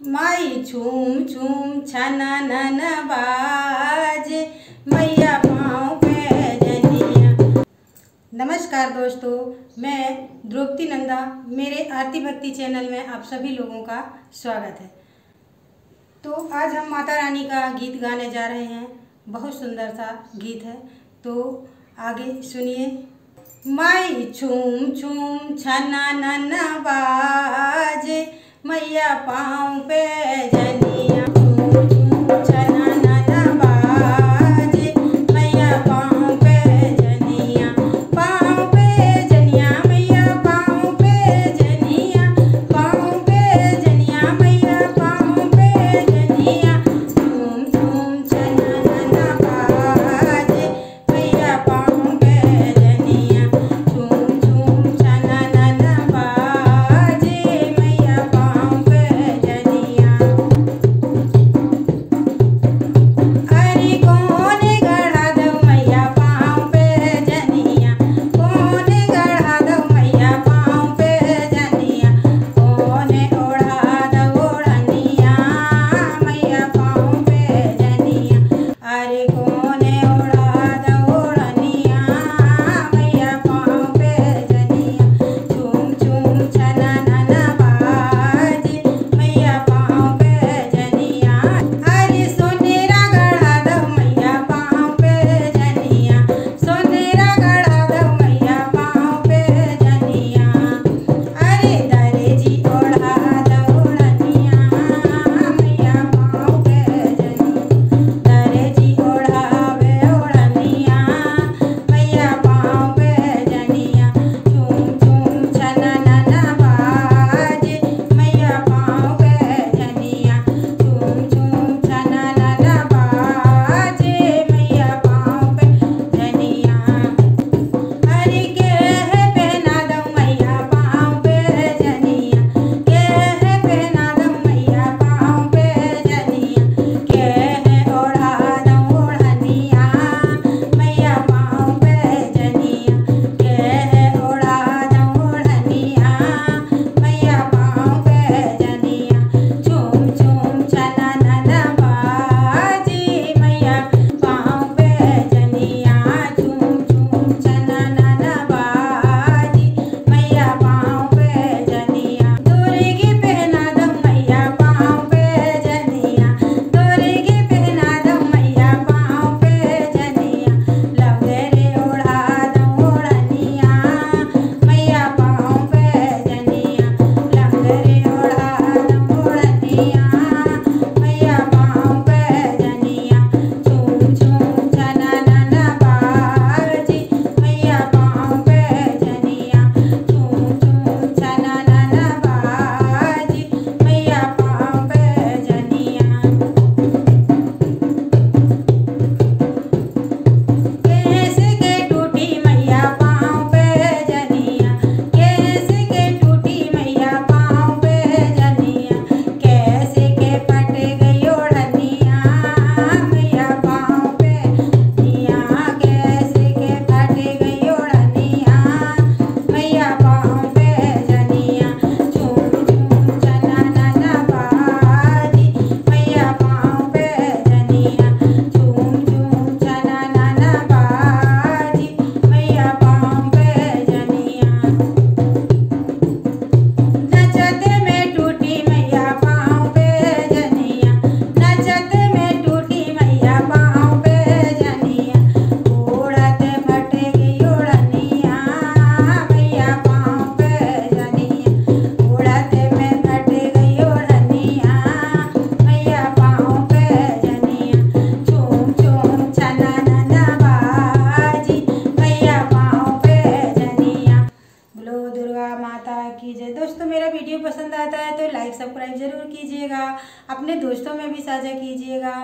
माई झूम झूम छना नन बाज, मैया पाँव पे जनिया नमस्कार दोस्तों, मैं द्रौपदी नंदा, मेरे आरती भक्ति चैनल में आप सभी लोगों का स्वागत है। तो आज हम माता रानी का गीत गाने जा रहे हैं। बहुत सुंदर सा गीत है। तो आगे सुनिए। माई छूम छूम छना नन बाज मैया पाँव पे जनिया माता की जय। दोस्तों, मेरा वीडियो पसंद आता है तो लाइक सब्सक्राइब ज़रूर कीजिएगा। अपने दोस्तों में भी साझा कीजिएगा।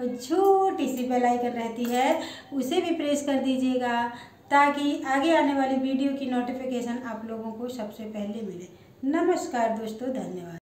छोटी सी बेल आइकन रहती है, उसे भी प्रेस कर दीजिएगा ताकि आगे आने वाली वीडियो की नोटिफिकेशन आप लोगों को सबसे पहले मिले। नमस्कार दोस्तों, धन्यवाद।